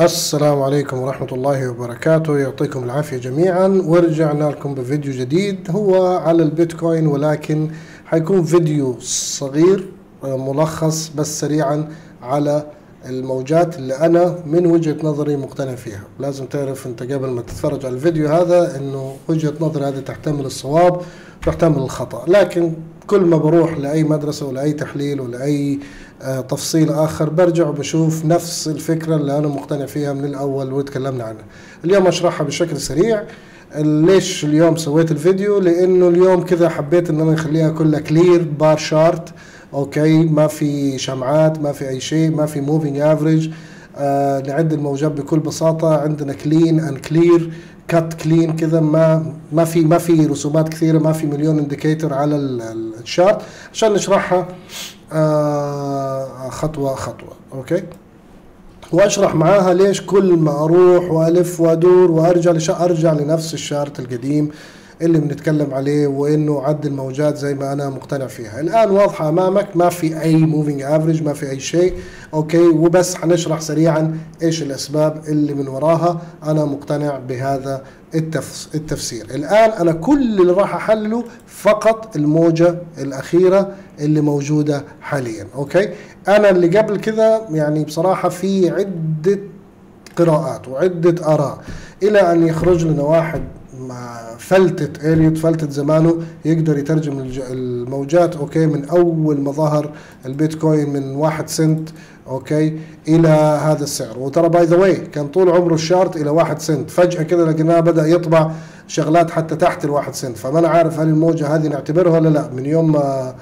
السلام عليكم ورحمة الله وبركاته. يعطيكم العافية جميعا. ورجعنا لكم بفيديو جديد. هو على البيتكوين ولكن حيكون فيديو صغير ملخص بس سريعا على الموجات اللي أنا من وجهة نظري مقتنع فيها. لازم تعرف أنت قبل ما تتفرج على الفيديو هذا إنه وجهة نظري هذه تحتمل الصواب وتحتمل الخطأ. لكن كل ما بروح لأي مدرسة ولا أي تحليل ولا أي آه، تفصيل آخر. برجع وبشوف نفس الفكرة اللي أنا مقتنع فيها من الأول وتكلمنا عنها. اليوم أشرحها بشكل سريع. ليش اليوم سويت الفيديو؟ لأنه اليوم كذا حبيت أن أنا نخليها كلها clear bar chart أوكي؟ ما في شمعات ما في أي شيء ما في moving average آه نعد الموجات بكل بساطة. عندنا clean and clear cut clean كذا. ما ما في ما في رسومات كثيرة ما في مليون indicator على ال chart. عشان نشرحها آه خطوة خطوة okay؟ وأشرح معاها ليش كل ما أروح وألف وأدور وأرجع أرجع لنفس ال chart القديم. اللي بنتكلم عليه وإنه عد الموجات زي ما أنا مقتنع فيها. الآن واضحه أمامك ما في أي moving average ما في أي شيء okay؟ وبس حنشرح سريعا إيش الأسباب اللي من وراها. أنا مقتنع بهذا التفسير. الآن أنا كل اللي راح أحلله فقط الموجة الأخيرة اللي موجودة حاليا okay؟ أنا اللي قبل كذا يعني بصراحة في عدة قراءات وعدة آراء. إلى أن يخرج لنا واحد مع فلتة اليوت فلتة زمانه يقدر يترجم الموجات okay من أول ما ظهر البيتكوين من واحد سنت okay إلى هذا السعر. وترى by the way كان طول عمره ال chart إلى واحد سنت. فجأة كذا لقيناه بدأ يطبع شغلات حتى تحت الواحد سنت. فما أنا عارف هل الموجة هذه نعتبرها ولا لا. من يوم ما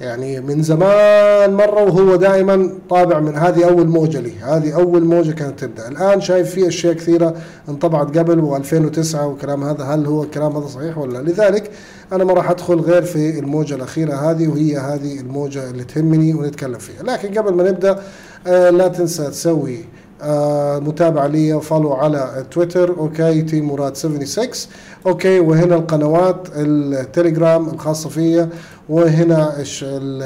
يعني من زمان مرة وهو دائما طابع من هذه أول موجة لي. هذه أول موجة كانت تبدأ. الآن شايف في أشياء كثيرة انطبعت قبل و2009 وكلام هذا. هل هو الكلام هذا صحيح ولا لذلك أنا ما راح أدخل غير في الموجة الأخيرة هذه وهي هذه الموجة اللي تهمني ونتكلم فيها. لكن قبل ما نبدأ آه لا تنسى تسوي آه متابعة لي و follow على تويتر okay؟ تي مراد 76 okay؟ وهنا القنوات التليجرام الخاصة فيا. وهنا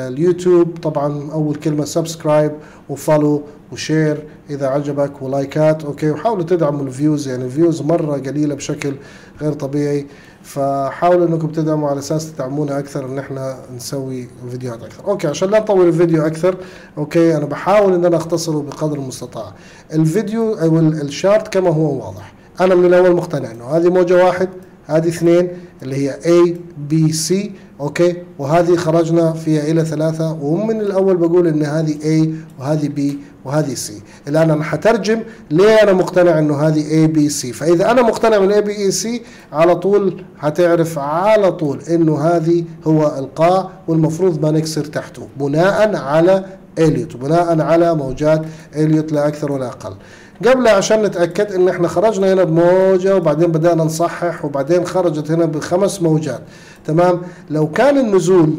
اليوتيوب. طبعا أول كلمة subscribe و follow و share إذا عجبك ولايكات okay وحاولوا تدعموا ال views يعني ال views مرة قليلة بشكل غير طبيعي. فحاولوا إنكم تدعموا على أساس تدعمونا أكثر إن إحنا نسوي فيديوهات أكثر. okay عشان لا نطول الفيديو أكثر okay أنا بحاول إن أنا أختصره بقدر المستطاع. الفيديو أو ال chart كما هو واضح. أنا من الأول مقتنع إنه هذه موجة واحد هذه اثنين اللي هي A B C. okay؟ وهذه خرجنا فيها إلى ثلاثة ومن الأول بقول إن هذه A وهذه B وهذه C. الآن أنا حترجم ليه أنا مقتنع إنه هذه A B C. فإذا أنا مقتنع من A B C على طول حتعرف على طول إنه هذه هو القاع والمفروض ما نكسر تحته بناء على إليوت بناء على موجات إليوت لا أكثر ولا أقل. قبل عشان نتأكد إن إحنا خرجنا هنا بموجة وبعدين بدأنا نصحح وبعدين خرجت هنا بخمس موجات. تمام؟ لو كان النزول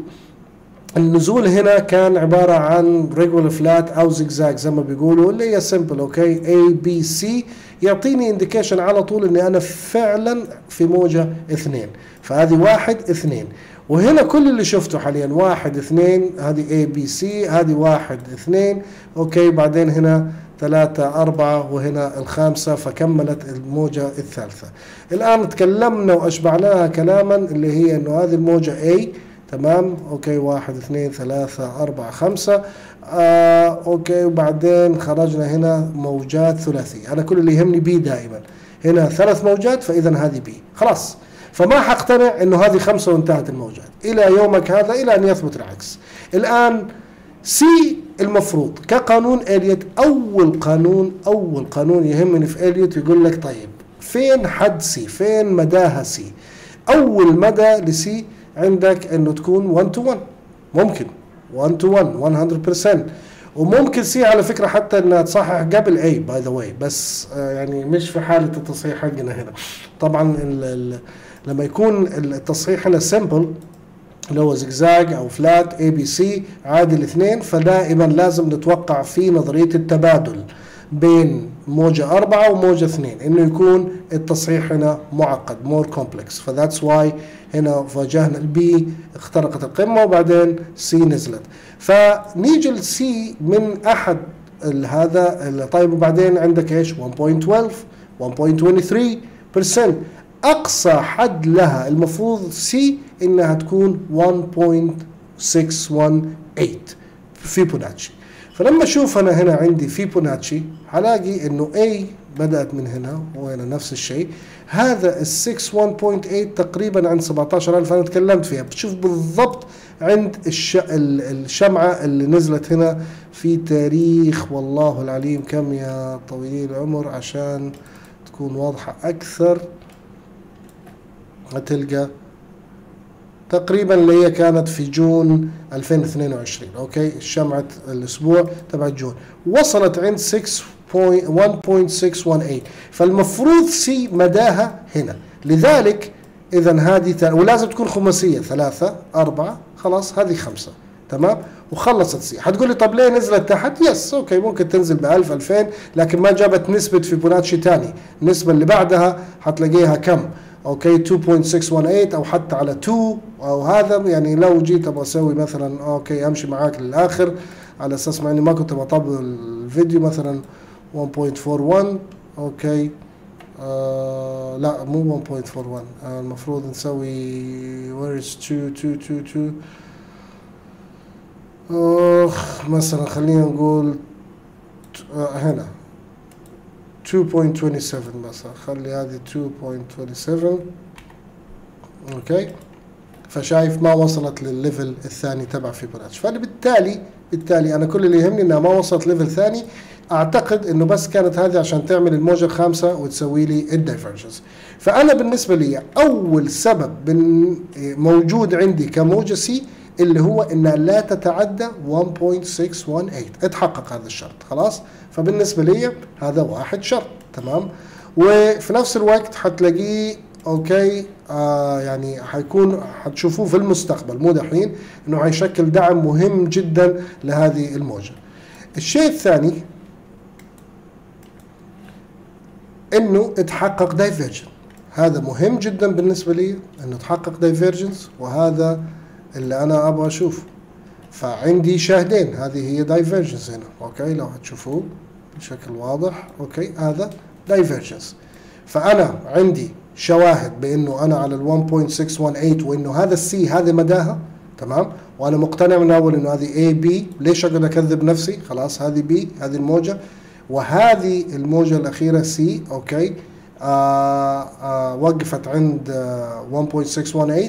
النزول هنا كان عبارة عن regular flat أو زجزاج زي ما بيقولوا اللي هي simple okay A B C. يعطيني indication على طول إني أنا فعلا في موجة اثنين. فهذه واحد اثنين. وهنا كل اللي شفته حاليا. واحد اثنين هذه A B C هذه واحد اثنين. okay بعدين هنا ثلاثة أربعة وهنا الخامسة فكملت الموجة الثالثة. الآن تكلمنا وأشبعناها كلاما اللي هي أنه هذه الموجة A تمام؟ okay واحد اثنين ثلاثة أربعة خمسة. آه okay وبعدين خرجنا هنا موجات ثلاثية. أنا كل اللي يهمني B دائما. هنا ثلاث موجات فإذا هذه B خلاص. فما حقتنع إنه هذه خمسة وانتهت الموجات. إلى يومك هذا إلى أن يثبت العكس. الآن C المفروض كقانون إليوت أول قانون أول قانون يهمني في إليوت يقول لك طيب فين حد C فين مداها C أول مدى ل C عندك إنه تكون 1 تو 1 ممكن. 1 تو 1 100% وممكن C على فكرة حتى إنها تصحح قبل A by the way بس يعني مش في حالة التصحيح حقنا هنا. طبعا ال ال لما يكون التصحيح هنا simple اللي هو زجزاج أو flat A B C عادي الاثنين فدائما لازم نتوقع في نظرية التبادل بين موجة أربعة وموجة اثنين إنه يكون التصحيح هنا معقد more complex ف that's why هنا واجهنا ال B اخترقت القمة وبعدين C نزلت. فنيجي ل C من أحد هذا طيب وبعدين عندك إيش؟ 1.12 1.23% أقصى حد لها المفروض C إنها تكون 1.618 فيبوناتشي فلما أشوف أنا هنا عندي فيبوناتشي هلاقي إنه A بدأت من هنا وهنا نفس الشيء. هذا ال 61.8 تقريبا عند 17000 أنا تكلمت فيها. بتشوف بالضبط عند الش... ال- الشمعة اللي نزلت هنا في تاريخ والله العليم كم يا طويل العمر عشان تكون واضحة أكثر. هتلقى تقريبا اللي هي كانت في جون 2022 okay؟ شمعة الأسبوع تبع جون. وصلت عند 6.1.618 فالمفروض C مداها هنا. لذلك اذا هذه ولازم تكون خماسية ثلاثة أربعة خلاص هذه خمسة. تمام؟ وخلصت C حتقول لي طب ليه نزلت تحت؟ yes okay ممكن تنزل ب 1000 2000 لكن ما جابت نسبة فيبوناتشي تاني. النسبة اللي بعدها حتلاقيها كم؟ okay 2.618 أو حتى على 2 أو هذا يعني لو جيت أبغى أسوي مثلا okay أمشي معاك للآخر على أساس مع إني ما كنت بطبق الفيديو مثلا 1.41 okay آه لا مو 1.41 آه المفروض نسوي where is 2 2 2 2 أخ مثلا خلينا نقول آه هنا. 2.27 مثلا. خلي هذه 2.27 okay. فشايف ما وصلت للل level الثاني تبع فيبوناتشي فبالتالي بالتالي أنا كل اللي يهمني إنها ما وصلت level ثاني. أعتقد إنه بس كانت هذه عشان تعمل الموجة الخامسة وتسوي لي ال divergence فأنا بالنسبة لي أول سبب موجود عندي كموجة C اللي هو انها لا تتعدى 1.618 اتحقق هذا الشرط خلاص؟ فبالنسبة لي هذا واحد شرط تمام؟ وفي نفس الوقت حتلاقيه okay آه يعني حيكون حتشوفوه في المستقبل مو دحين إنه حيشكل دعم مهم جدا لهذه الموجة. الشيء الثاني إنه اتحقق divergence هذا مهم جدا بالنسبة لي إنه تحقق divergence وهذا اللي أنا أبغى أشوفه. فعندي شاهدين هذه هي divergence هنا. okay لو هتشوفوه بشكل واضح. okay هذا divergence فأنا عندي شواهد بإنه أنا على ال 1.618 وإنه هذا ال C هذا مداها. تمام؟ وأنا مقتنع من اول إنه هذه A B ليش أقعد أكذب نفسي؟ خلاص هذه B هذه الموجة. وهذه الموجة الأخيرة C okay. وقفت عند آه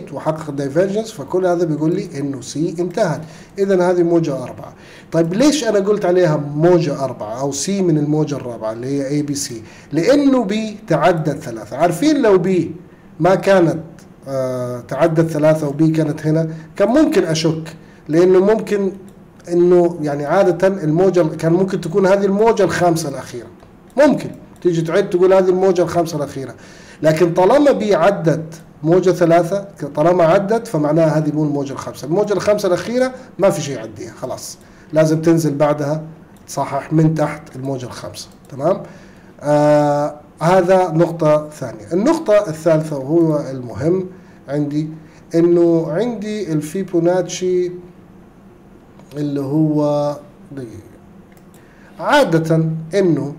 1.618 وحقق ال divergence فكل هذا بيقول لي إنه C انتهت اذا هذه موجة أربعة. طيب ليش أنا قلت عليها موجة أربعة أو C من الموجة الرابعة اللي هي A B C لأنه B تعدت ثلاثة. عارفين لو B ما كانت آه تعدت ثلاثة و B كانت هنا كان ممكن أشك. لأنه ممكن إنه يعني عادة الموجة كان ممكن تكون هذه الموجة الخامسة الأخيرة. ممكن. تيجي تعد تقول هذه الموجة الخامسة الأخيرة. لكن طالما بي عدت موجة ثلاثة طالما عدت فمعناها هذه مو الموجة الخامسة الموجة الخامسة الأخيرة ما في شيء يعديها خلاص. لازم تنزل بعدها تصحح من تحت الموجة الخامسة تمام؟ آه هذا نقطة ثانية. النقطة الثالثة وهو المهم عندي إنه عندي الفيبوناتشي اللي هو دقيقة. عادة إنه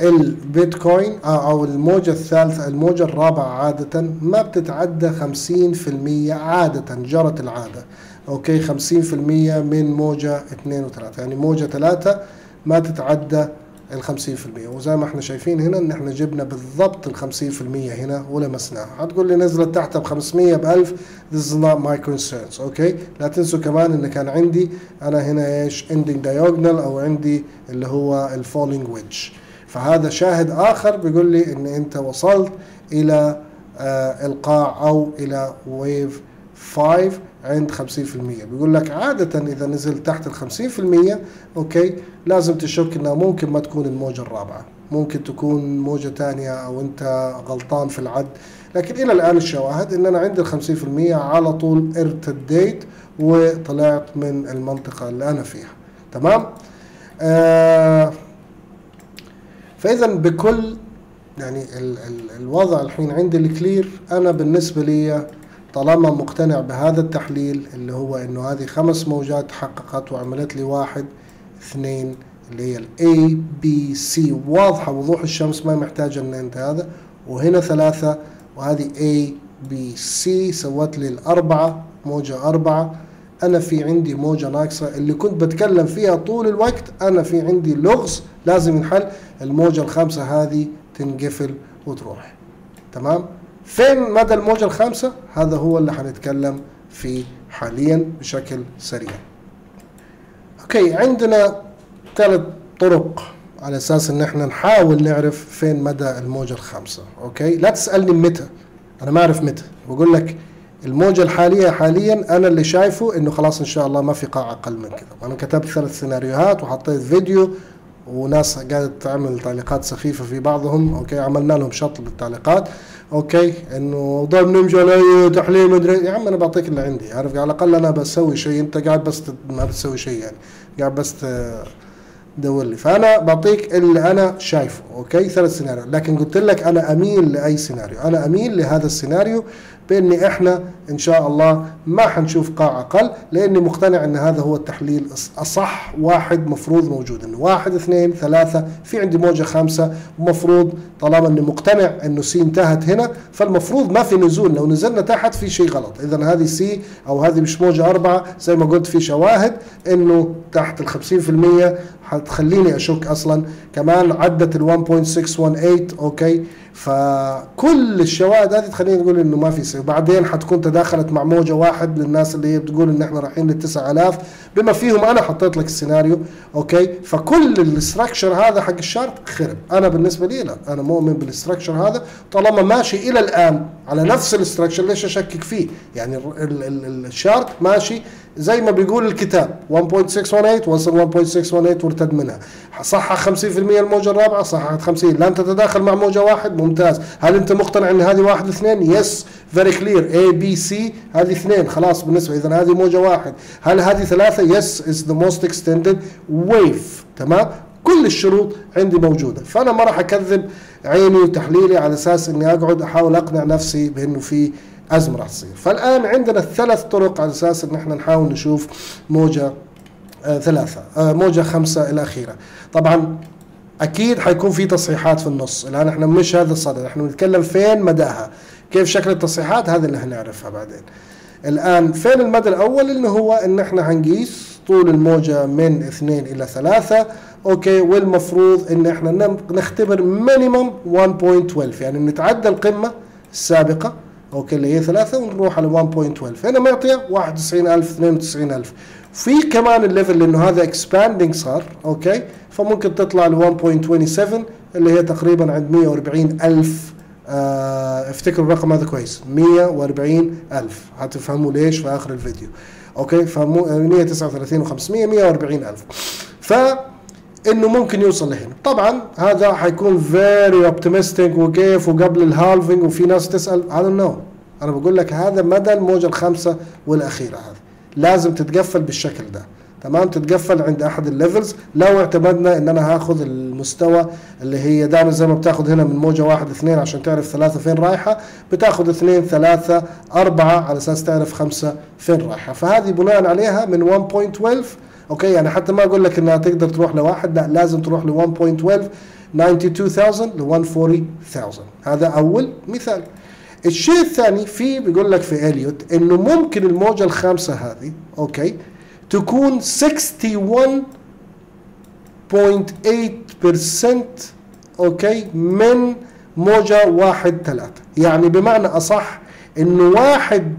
البيتكوين أو الموجة الثالثة الموجة الرابعة عادة ما بتتعدى 50% عادة جرت العادة. okay 50% من موجة اثنين وثلاثة. يعني موجة ثلاثة ما تتعدى ال 50% وزي ما إحنا شايفين هنا إن إحنا جبنا بالضبط ال 50% هنا ولمسناها. هتقول لي نزلت تحت ب 500 ب 1000 this is not my concerns. okay؟ لا تنسوا كمان إن كان عندي أنا هنا إيش؟ ending diagonal أو عندي اللي هو ال falling wedge فهذا شاهد آخر بيقول لي إن أنت وصلت إلى آه القاع أو إلى wave 5 عند 50% بيقول لك عادة إذا نزل تحت ال 50% okay لازم تشك إنها ممكن ما تكون الموجة الرابعة. ممكن تكون موجة تانية أو أنت غلطان في العد. لكن إلى الآن الشواهد إن أنا عندي ال 50% على طول ارتديت وطلعت من المنطقة اللي أنا فيها. تمام؟ آه فإذا بكل يعني ال ال الوضع الحين عندي ال clear أنا بالنسبة لي طالما مقتنع بهذا التحليل اللي هو إنه هذه خمس موجات تحققت وعملت لي واحد اثنين اللي هي ال A B C واضحة وضوح الشمس ما محتاجة ان انت هذا. وهنا ثلاثة وهذه A B C سوت لي الأربعة موجة أربعة. أنا في عندي موجة ناقصة اللي كنت بتكلم فيها طول الوقت أنا في عندي لغز لازم ينحل. الموجة الخامسة هذه تنقفل وتروح. تمام؟ فين مدى الموجة الخامسة؟ هذا هو اللي حنتكلم فيه حاليا بشكل سريع. okay عندنا ثلاث طرق على أساس إن إحنا نحاول نعرف فين مدى الموجة الخامسة. okay؟ لا تسألني متى أنا ما أعرف متى. بقول لك الموجة الحالية حاليا أنا اللي شايفه إنه خلاص إن شاء الله ما في قاع أقل من كذا أنا كتبت ثلاث سيناريوهات وحطيت فيديو وناس قاعدة تعمل تعليقات سخيفة في بعضهم. okay عملنا لهم شطل بالتعليقات. okay إنه ضل نمشي علي تحليل مدري يا عم أنا بعطيك اللي عندي. عارف على الأقل أنا بسوي شيء. أنت قاعد بس ما بتسوي شيء يعني. قاعد بس تدور لي. فأنا بعطيك اللي أنا شايفه. okay ثلاث سيناريو. لكن قلت لك أنا أميل لأي سيناريو. أنا أميل لهذا السيناريو بإني إحنا إن شاء الله ما حنشوف قاع أقل لإني مقتنع إن هذا هو التحليل اصح واحد مفروض موجود إنه واحد اثنين ثلاثة في عندي موجة خمسة مفروض طالما إني مقتنع إنه C انتهت هنا فالمفروض ما في نزول. لو نزلنا تحت في شيء غلط. اذا هذه C أو هذه مش موجة أربعة. زي ما قلت في شواهد إنه تحت الخمسين في المية حتخليني أشك أصلا. كمان عدت ال 1.618 okay؟ فكل الشواهد هذه تخليني تقول إنه ما في C وبعدين حتكون تداخلت مع موجة واحد للناس اللي هي بتقول إن إحنا رايحين لل 9000 بما فيهم أنا حطيت لك السيناريو okay؟ فكل ال structure هذا حق الشارت خرب. أنا بالنسبة لي لا. أنا مؤمن بال structure هذا. طالما ماشي إلى الآن على نفس ال structure ليش أشكك فيه؟ يعني ال ال الشارت ماشي زي ما بيقول الكتاب 1.618 وصل 1.618 وارتد منها. صحح 50% الموجة الرابعة صححت 50 لم تتداخل مع موجة واحد؟ ممتاز. هل أنت مقتنع إن هذه واحد اثنين؟ yes very clear A B C هذه اثنين. خلاص بالنسبة اذا هذه موجة واحد. هل هذه ثلاثة؟ yes as the most extended wave تمام؟ كل الشروط عندي موجودة. فأنا ما راح أكذب عيني وتحليلي على أساس إني أقعد أحاول أقنع نفسي بأنه في أزمة راح تصير. فالآن عندنا ثلاث طرق على أساس إن إحنا نحاول نشوف موجة آه ثلاثة آه موجة خمسة الاخيره طبعا أكيد حيكون في تصحيحات في النص. الآن إحنا مش هذا الصدد إحنا بنتكلم فين مداها؟ كيف شكل التصحيحات؟ هذا اللي هنعرفها بعدين. الآن فين المدى الأول؟ اللي هو إن إحنا هنقيس طول الموجة من اثنين إلى ثلاثة. okay والمفروض إن إحنا نختبر minimum 1.12 يعني نتعدى القمة السابقة. okay اللي هي ثلاثة ونروح على 1.12 هنا معطية 91000 92000 في كمان ال level لأنه هذا expanding صار okay؟ فممكن تطلع ل 1.27 اللي هي تقريبا عند 140000 آه افتكروا الرقم هذا كويس 140000 هتفهموا ليش في آخر الفيديو. okay؟ ف 139 و500 140000 ف إنه ممكن يوصل لهنا. طبعا هذا حيكون very optimistic وكيف وقبل ال halving وفي ناس تسأل I know. أنا بقول لك هذا مدى الموجة الخامسة والأخيرة هذه. لازم تتقفل بالشكل ده. تمام؟ تتقفل عند أحد ال levels. لو اعتمدنا ان أنا هاخذ المستوى اللي هي دائما زي ما بتاخذ هنا من موجة واحد اثنين عشان تعرف ثلاثة فين رايحة بتاخذ اثنين ثلاثة أربعة على أساس تعرف خمسة فين رايحة. فهذه بناء عليها من 1.12 okay يعني حتى ما أقول لك إنها تقدر تروح لواحد لا لازم تروح ل 1.12 92000 ل 140000 هذا أول مثال. الشيء الثاني في بيقول لك في إليوت إنه ممكن الموجة الخامسة هذه okay تكون 61.8% okay من موجة واحد ثلاثة. يعني بمعنى أصح إنه واحد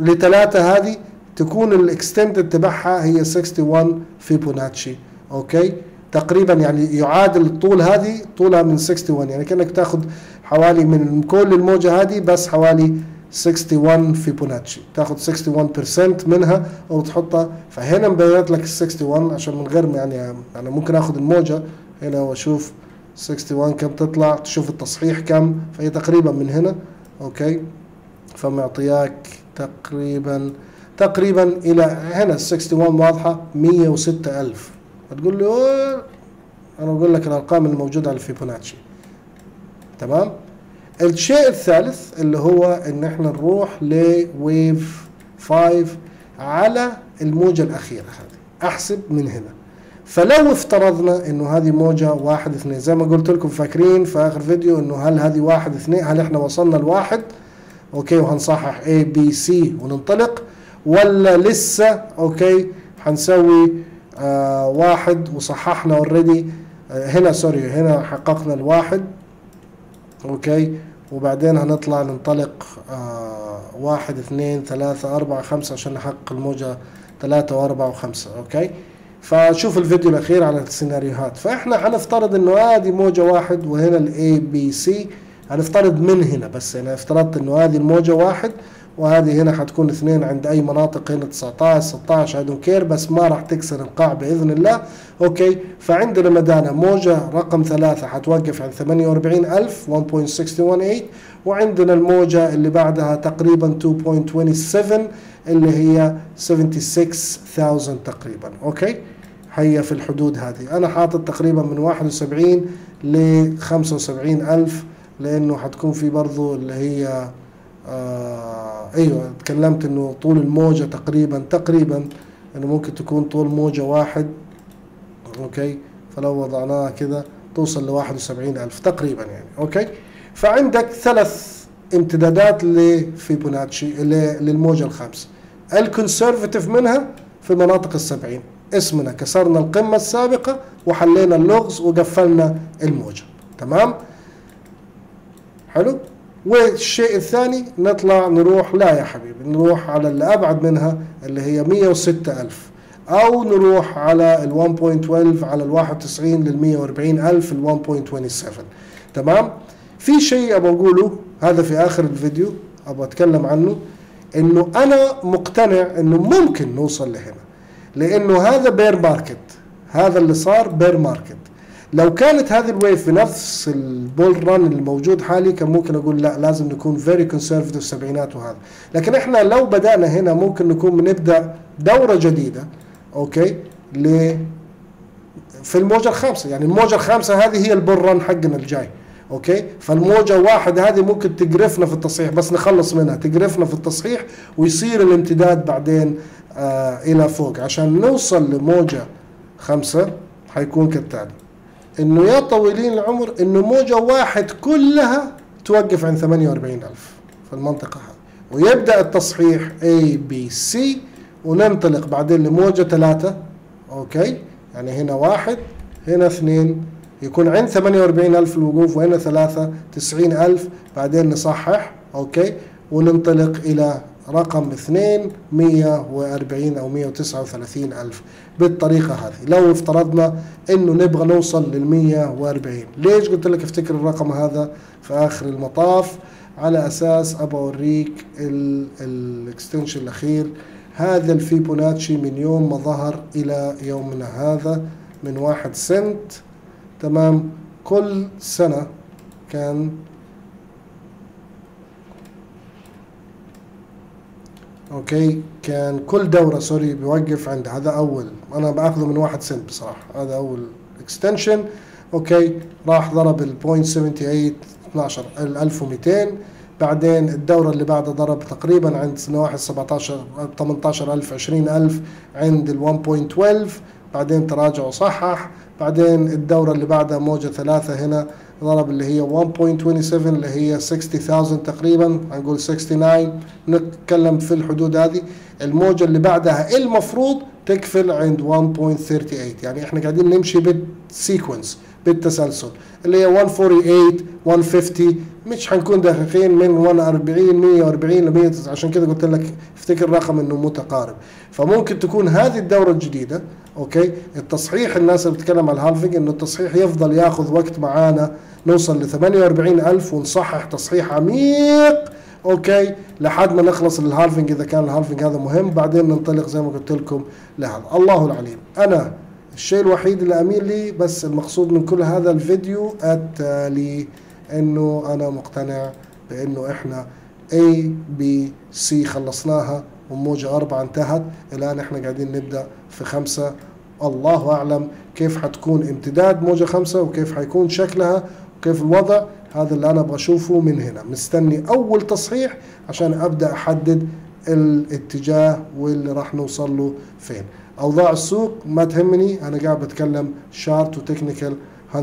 لثلاثة هذه تكون ال extended تبعها هي 61 فيبوناتشي okay تقريبا يعني يعادل الطول هذه طولها من 61 يعني كأنك تاخذ حوالي من كل الموجة هذه بس حوالي 61 فيبوناتشي تاخذ 61% منها وتحطها فهنا مبينت لك ال 61 عشان من غير يعني أنا ممكن آخذ الموجة. هنا وأشوف 61 كم تطلع. تشوف التصحيح كم. فهي تقريبا من هنا. okay فمعطياك تقريبا تقريبا إلى هنا ال 61 واضحة 106000 هتقول لي أوه. أنا بقول لك الأرقام اللي موجودة على الفيبوناتشي. تمام؟ الشيء الثالث اللي هو إن إحنا نروح ل wave 5 على الموجة الأخيرة هذه. أحسب من هنا. فلو افترضنا إنه هذه موجة واحد اثنين زي ما قلت لكم فاكرين في آخر فيديو إنه هل هذه واحد اثنين هل إحنا وصلنا لواحد؟ okay وهنصحح A B C وننطلق. ولا لسه okay؟ حنسوي آه واحد وصححنا already آه هنا sorry هنا حققنا الواحد okay؟ وبعدين هنطلع ننطلق آه واحد اثنين ثلاثة أربعة خمسة عشان نحقق الموجة ثلاثة وأربعة وخمسة okay؟ فشوف الفيديو الأخير على السيناريوهات. فإحنا هنفترض إنه هذه موجة واحد وهنا ال A B C هنفترض من هنا بس أنا افترضت إنه هذه الموجة واحد وهذه هنا حتكون اثنين عند أي مناطق هنا 19 16 I don't care بس ما راح تكسر القاع بإذن الله. okay فعندنا مدانا موجة رقم ثلاثة حتوقف عند 48000 1.618 وعندنا الموجة اللي بعدها تقريبا 2.27 اللي هي 76000 تقريبا. okay هي في الحدود هذه. أنا حاطط تقريبا من 71 ل 75000 لأنه حتكون في برضو اللي هي آه أيوه تكلمت إنه طول الموجة تقريبا تقريبا إنه ممكن تكون طول موجة واحد. okay؟ فلو وضعناها كذا توصل ل 71000 تقريبا يعني. okay؟ فعندك ثلاث امتدادات لفيبوناتشي للموجة الخامسة. ال conservative منها في مناطق السبعين. اسمنا كسرنا القمة السابقة وحلينا اللغز وقفلنا الموجة. تمام؟ حلو؟ والشيء الثاني نطلع نروح لا يا حبيبي نروح على اللي أبعد منها اللي هي 106 ألف. أو نروح على ال 1.12 على ال 91 لل 140 ألف ال 1.27 تمام؟ في شيء أبغى أقوله هذا في آخر الفيديو أبغى أتكلم عنه إنه أنا مقتنع إنه ممكن نوصل لهنا. لأنه هذا bear market هذا اللي صار bear market لو كانت هذه ال wave في نفس ال bull run الموجود حالي كان ممكن أقول لا لازم نكون very conservative سبعينات وهذا. لكن إحنا لو بدأنا هنا ممكن نكون بنبدأ دورة جديدة okay ل في الموجة الخامسة. يعني الموجة الخامسة هذه هي ال bull run حقنا الجاي okay؟ فالموجة واحد هذه ممكن تقرفنا في التصحيح بس نخلص منها. تقرفنا في التصحيح ويصير الامتداد بعدين آه إلى فوق. عشان نوصل لموجة خمسة حيكون كالتالي. إنه يا طويلين العمر انه موجة واحد كلها توقف عند 48000 في المنطقة هذه. ويبدأ التصحيح A B C وننطلق بعدين لموجة ثلاثة. okay؟ يعني هنا واحد هنا اثنين. يكون عند 48000 الوقوف وهنا ثلاثة 90000 بعدين نصحح. okay؟ وننطلق إلى رقم اثنين مية وأربعين أو مية وتسعة وثلاثين ألف بالطريقة هذه. لو افترضنا أنه نبغى نوصل للمية وأربعين. ليش قلت لك افتكر الرقم هذا في آخر المطاف؟ على أساس أبغى أوريك ال extension الأخير. هذا الفيبوناتشي من يوم ما ظهر إلى يومنا هذا من واحد سنت. تمام؟ كل سنة كان okay؟ كان كل دورة sorry بيوقف عند هذا أول. أنا بأخذه من واحد سنت بصراحة. هذا أول extension أوكي؟ راح ضرب ال 0.78 12 1200 بعدين الدورة اللي بعدها ضرب تقريبا عند سنة واحد 17 18000 20000 عند ال 1.12 بعدين تراجع وصحح بعدين الدورة اللي بعدها موجة ثلاثة هنا. ضرب اللي هي 1.27 اللي هي 60000 تقريبا هنقول 69 نتكلم في الحدود هذه. الموجة اللي بعدها المفروض تقفل عند 1.38 يعني إحنا قاعدين نمشي بال sequence بالتسلسل. اللي هي 148 150 مش حنكون دقيقين من 140 140 ل 100 عشان كده قلت لك افتكر رقم إنه متقارب. فممكن تكون هذه الدورة الجديدة okay؟ التصحيح الناس اللي بتتكلم على ال halving إنه التصحيح يفضل ياخذ وقت معانا نوصل ل 48000 ونصحح تصحيح عميق okay؟ لحد ما نخلص الهالفنج إذا كان الهالفنج هذا مهم. بعدين ننطلق زي ما قلت لكم لهذا. الله العليم. أنا الشيء الوحيد اللي أميل لي بس المقصود من كل هذا الفيديو التالي إنه أنا مقتنع بإنه إحنا A B C خلصناها وموجة أربعة انتهت. الآن إحنا قاعدين نبدأ في خمسة الله أعلم كيف حتكون امتداد موجة خمسة وكيف حيكون شكلها وكيف الوضع. هذا اللي أنا أبغى أشوفه من هنا. مستني أول تصحيح عشان أبدأ أحدد الاتجاه واللي راح نوصل له فين. أوضاع السوق ما تهمني أنا قاعد بتكلم شارت وتكنيكال 100%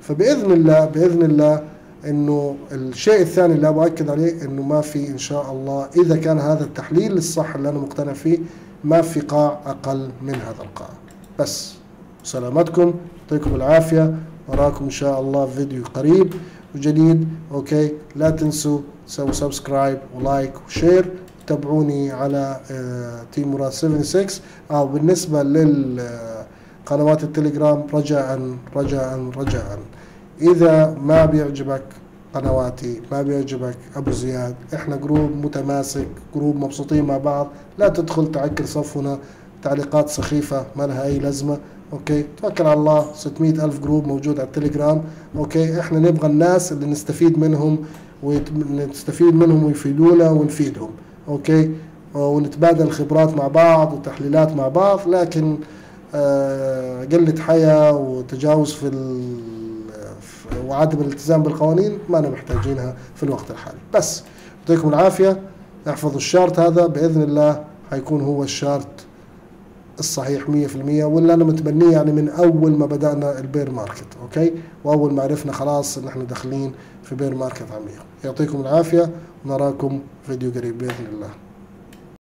فبإذن الله بإذن الله إنه الشيء الثاني اللي أبغى اكد عليه إنه ما في إن شاء الله إذا كان هذا التحليل الصح اللي أنا مقتنع فيه ما في قاع أقل من هذا القاع. بس سلامتكم يعطيكم العافية وراكم إن شاء الله فيديو قريب وجديد. okay؟ لا تنسوا تسووا subscribe و like و share. تابعوني على تيم مراد 76 أو بالنسبة للقنوات التليجرام رجاء رجاء رجاء. إذا ما بيعجبك قنواتي ما بيعجبك أبو زياد إحنا group متماسك group مبسوطين مع بعض. لا تدخل تعكر صفنا تعليقات سخيفة ما لها أي لازمة. okay؟ توكل على الله. 600 ألف group موجود على التليجرام. okay؟ إحنا نبغى الناس اللي نستفيد منهم ونستفيد منهم ويفيدونا ونفيدهم. okay؟ ونتبادل خبرات مع بعض وتحليلات مع بعض. لكن آه قلة حياء وتجاوز في وعدم الالتزام بالقوانين ما أنا محتاجينها في الوقت الحالي. بس يعطيكم العافية. احفظوا ال chart هذا بإذن الله حيكون هو ال chart الصحيح 100% واللي أنا متبنيه يعني من أول ما بدأنا ال bear market okay؟ وأول ما عرفنا خلاص إن إحنا داخلين في bear market عميق. يعطيكم العافية ونراكم فيديو قريب بإذن الله.